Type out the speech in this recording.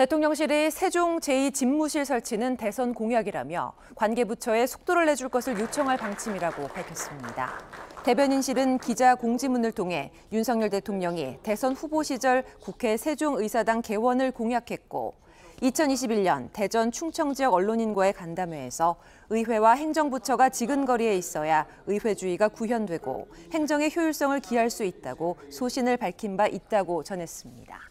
대통령실이 세종 제2집무실 설치는 대선 공약이라며 관계부처에 속도를 내줄 것을 요청할 방침이라고 밝혔습니다. 대변인실은 기자 공지문을 통해 윤석열 대통령이 대선 후보 시절 국회 세종의사당 개원을 공약했고 2021년 대전 충청 지역 언론인과의 간담회에서 의회와 행정부처가 지근거리에 있어야 의회주의가 구현되고 행정의 효율성을 기할 수 있다고 소신을 밝힌 바 있다고 전했습니다.